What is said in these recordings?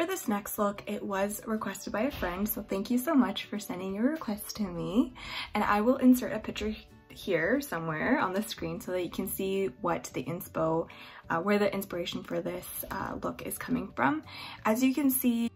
for this next look, it was requested by a friend, so thank you so much for sending your request to me. And I will insert a picture here somewhere on the screen so that you can see what the inspo, uh, where the inspiration for this uh, look is coming from. As you can see,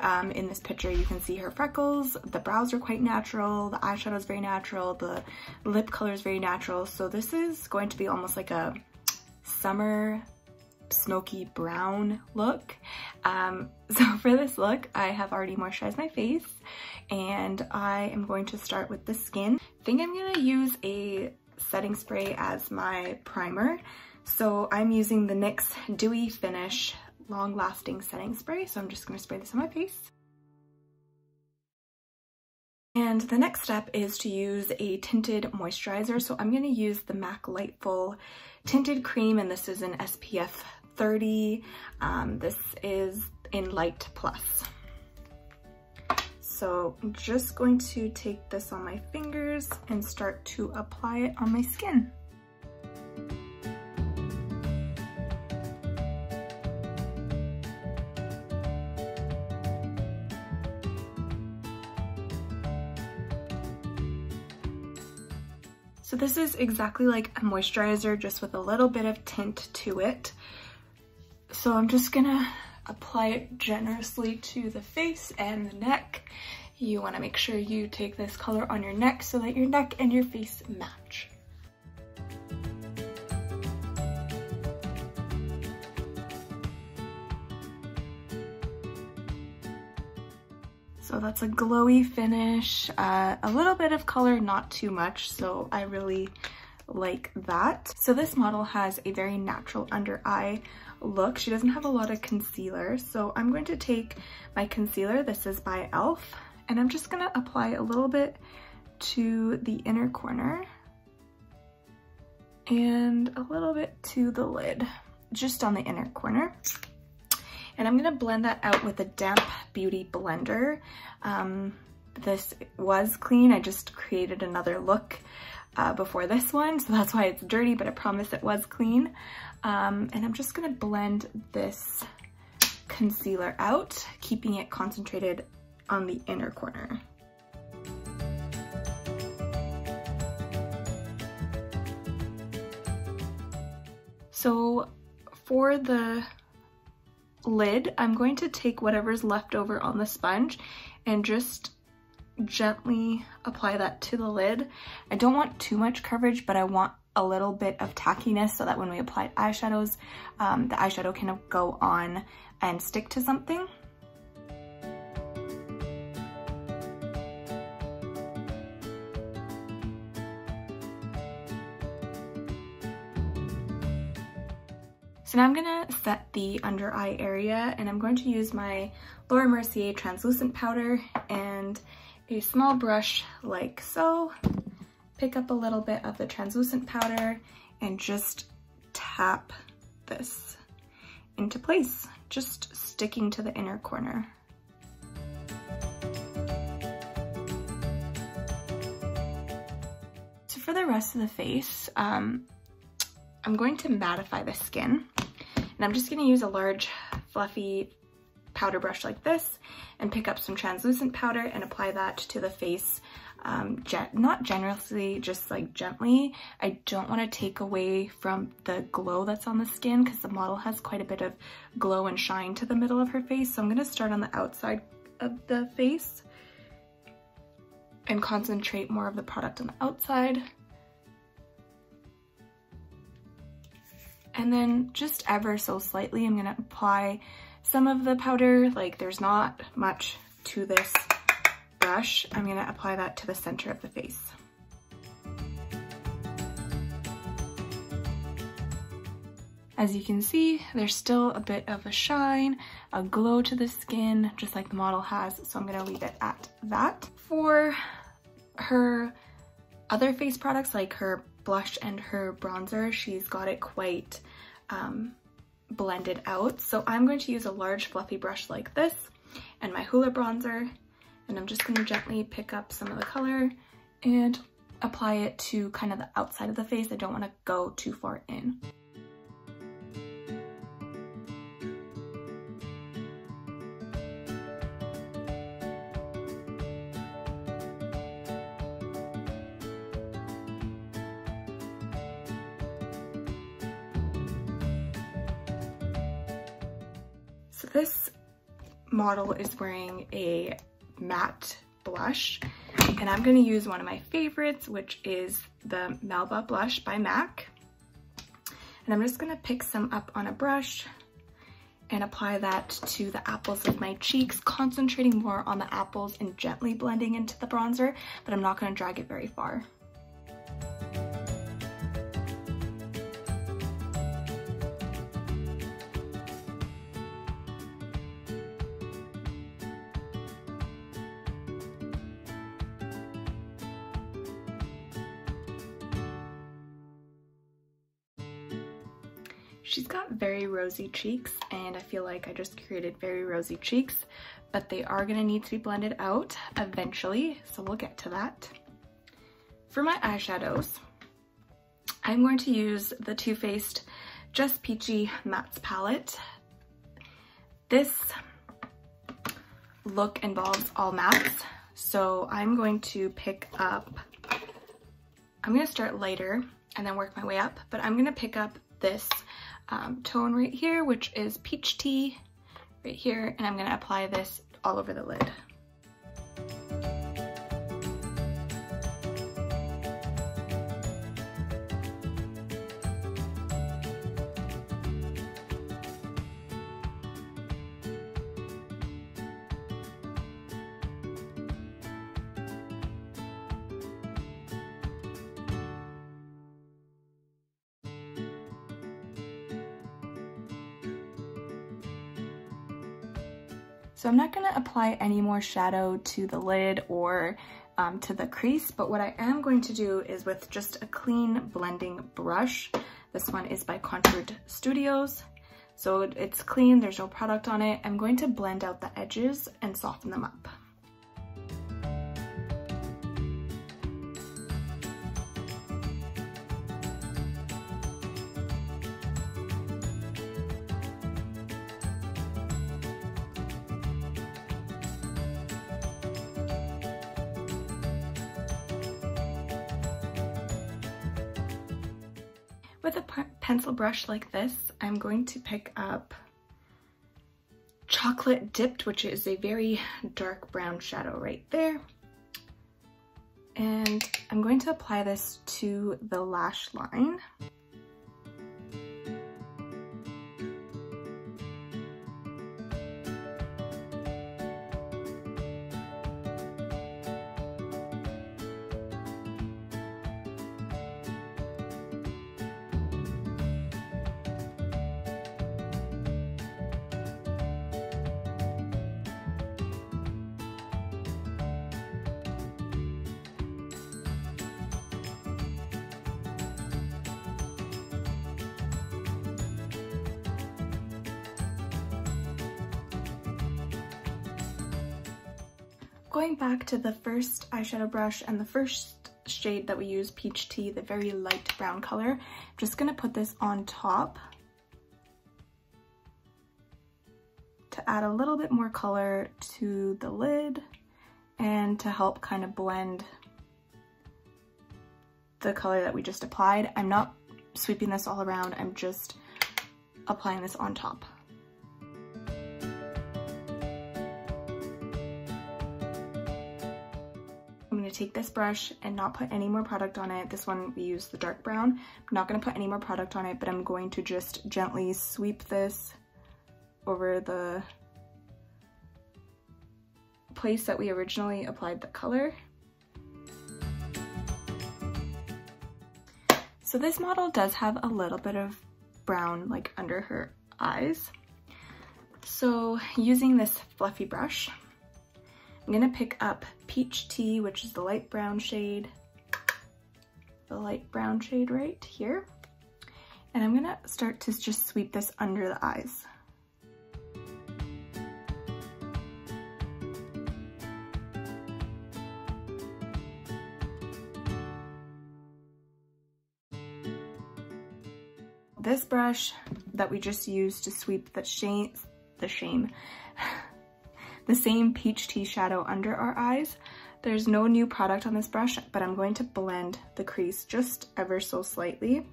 Um, in this picture, you can see her freckles. The brows are quite natural. The eyeshadow is very natural. The lip color is very natural. So this is going to be almost like a summer smoky brown look. Um, so for this look, I have already moisturized my face and I am going to start with the skin. I think I'm gonna use a setting spray as my primer. So I'm using the NYX Dewy Finish long lasting setting spray. So I'm just gonna spray this on my face. And the next step is to use a tinted moisturizer. So I'm gonna use the MAC Lightful Tinted Cream and this is an SPF 30. Um, this is in Light Plus. So I'm just going to take this on my fingers and start to apply it on my skin. So this is exactly like a moisturizer, just with a little bit of tint to it. So I'm just gonna apply it generously to the face and the neck. You wanna make sure you take this color on your neck so that your neck and your face match. So that's a glowy finish, uh, a little bit of color, not too much, so I really like that. So this model has a very natural under eye look. She doesn't have a lot of concealer, so I'm going to take my concealer, this is by e.l.f., and I'm just gonna apply a little bit to the inner corner and a little bit to the lid, just on the inner corner. And I'm gonna blend that out with a damp beauty blender. Um, this was clean, I just created another look uh, before this one, so that's why it's dirty, but I promise it was clean. Um, and I'm just gonna blend this concealer out, keeping it concentrated on the inner corner. So for the lid, I'm going to take whatever's left over on the sponge and just gently apply that to the lid. I don't want too much coverage, but I want a little bit of tackiness so that when we apply eyeshadows, um, the eyeshadow can go on and stick to something. So now I'm gonna set the under eye area and I'm going to use my Laura Mercier translucent powder and a small brush like so. Pick up a little bit of the translucent powder and just tap this into place, just sticking to the inner corner. So for the rest of the face, um, I'm going to mattify the skin. And I'm just gonna use a large fluffy powder brush like this and pick up some translucent powder and apply that to the face um, not generously, just like gently. I don't want to take away from the glow that's on the skin because the model has quite a bit of glow and shine to the middle of her face. So I'm going to start on the outside of the face and concentrate more of the product on the outside. And then just ever so slightly, I'm gonna apply some of the powder, like there's not much to this brush. I'm gonna apply that to the center of the face. As you can see, there's still a bit of a shine, a glow to the skin, just like the model has, so I'm gonna leave it at that. For her other face products, like her blush and her bronzer, she's got it quite um, blended out. So I'm going to use a large fluffy brush like this and my Hoola bronzer. And I'm just gonna gently pick up some of the color and apply it to kind of the outside of the face. I don't wanna go too far in. Model is wearing a matte blush and I'm gonna use one of my favorites, which is the Melba blush by MAC. And I'm just gonna pick some up on a brush and apply that to the apples of my cheeks, concentrating more on the apples and gently blending into the bronzer, but I'm not gonna drag it very far. She's got very rosy cheeks and I feel like I just created very rosy cheeks, but they are gonna need to be blended out eventually, so we'll get to that. For my eyeshadows, I'm going to use the Too Faced Just Peachy Mattes palette. This look involves all mattes, so I'm going to pick up, I'm gonna start lighter and then work my way up, but I'm gonna pick up this um, tone right here, which is Peach Tea right here, and I'm gonna apply this all over the lid. So I'm not gonna apply any more shadow to the lid or um, to the crease, but what I am going to do is with just a clean blending brush. This one is by Contoured Studios. So it's clean, there's no product on it. I'm going to blend out the edges and soften them up. With a pencil brush like this, I'm going to pick up Chocolate Dipped, which is a very dark brown shadow right there. And I'm going to apply this to the lash line. Going back to the first eyeshadow brush and the first shade that we use, Peach Tea, the very light brown color, I'm just gonna put this on top to add a little bit more color to the lid and to help kind of blend the color that we just applied. I'm not sweeping this all around, I'm just applying this on top. Take this brush and not put any more product on it. This one we use the dark brown. I'm not gonna put any more product on it, but I'm going to just gently sweep this over the place that we originally applied the color. So this model does have a little bit of brown like under her eyes. So using this fluffy brush, I'm gonna pick up Peach Tea, which is the light brown shade, the light brown shade right here. And I'm gonna start to just sweep this under the eyes. This brush that we just used to sweep the shame, the shame, the same peach tea shadow under our eyes. There's no new product on this brush, but I'm going to blend the crease just ever so slightly.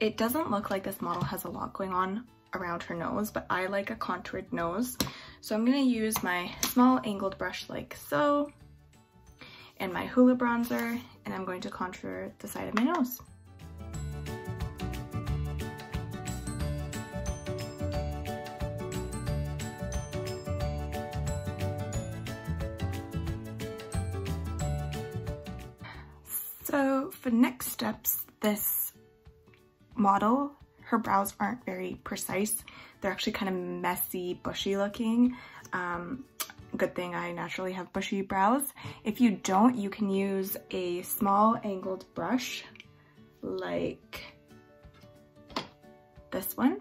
it doesn't look like this model has a lot going on around her nose, but I like a contoured nose. So I'm gonna use my small angled brush like so, and my Hoola bronzer, and I'm going to contour the side of my nose. For next steps, this model, her brows aren't very precise. They're actually kind of messy, bushy looking. Um, good thing I naturally have bushy brows. If you don't, you can use a small angled brush like this one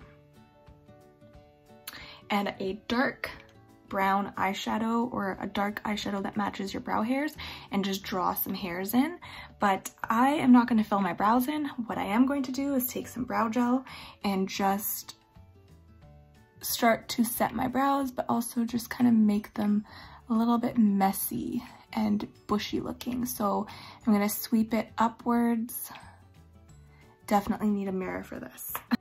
and a dark brown eyeshadow or a dark eyeshadow that matches your brow hairs and just draw some hairs in. But I am not going to fill my brows in. What I am going to do is take some brow gel and just start to set my brows, but also just kind of make them a little bit messy and bushy looking. So I'm going to sweep it upwards. Definitely need a mirror for this.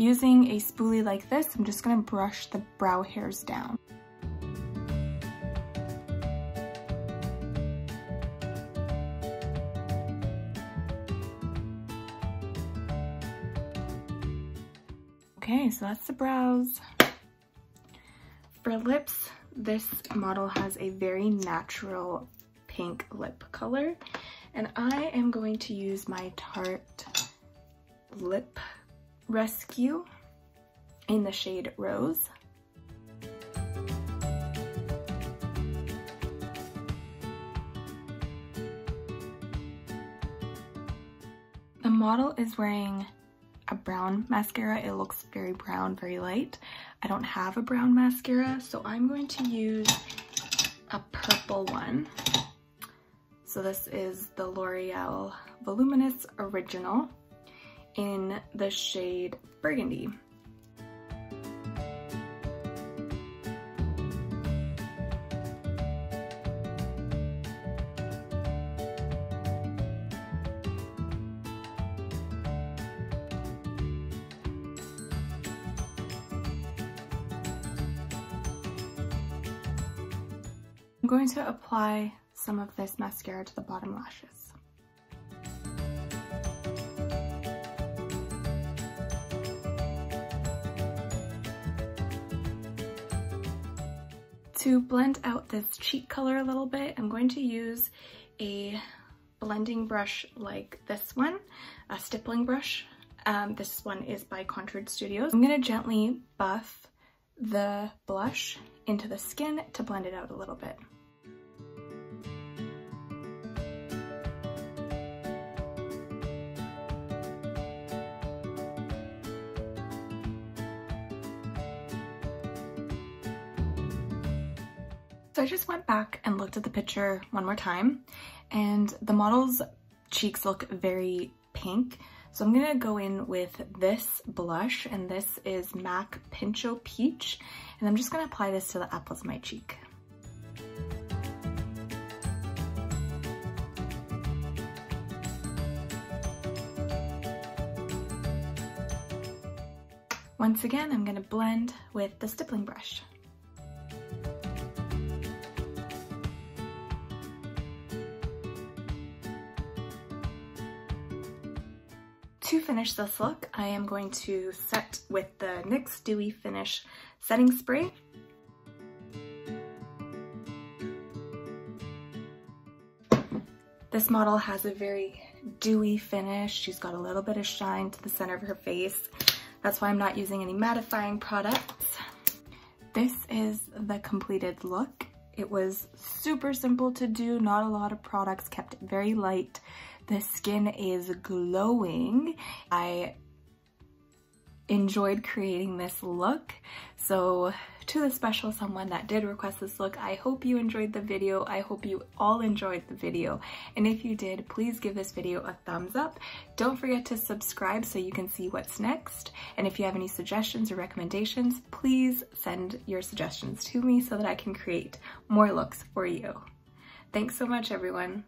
Using a spoolie like this, I'm just gonna brush the brow hairs down. Okay, so that's the brows. For lips, this model has a very natural pink lip color. And I am going to use my Tarte lip Rescue in the shade Rose. The model is wearing a brown mascara. It looks very brown, very light. I don't have a brown mascara, so I'm going to use a purple one. So this is the L'Oreal Voluminous Original in the shade Burgundy. I'm going to apply some of this mascara to the bottom lashes. To blend out this cheek color a little bit, I'm going to use a blending brush like this one, a stippling brush. Um, this one is by Contoured Studios. I'm going to gently buff the blush into the skin to blend it out a little bit. So I just went back and looked at the picture one more time and the model's cheeks look very pink. So I'm gonna go in with this blush and this is MAC Pinch O' Peach and I'm just gonna apply this to the apples of my cheek. Once again, I'm gonna blend with the stippling brush. Finish this look, I am going to set with the NYX Dewy Finish Setting Spray. This model has a very dewy finish. She's got a little bit of shine to the center of her face. That's why I'm not using any mattifying products. This is the completed look. It was super simple to do, not a lot of products, kept very light. The skin is glowing. I enjoyed creating this look. So to the special someone that did request this look, I hope you enjoyed the video. I hope you all enjoyed the video. And if you did, please give this video a thumbs up. Don't forget to subscribe so you can see what's next. And if you have any suggestions or recommendations, please send your suggestions to me so that I can create more looks for you. Thanks so much, everyone.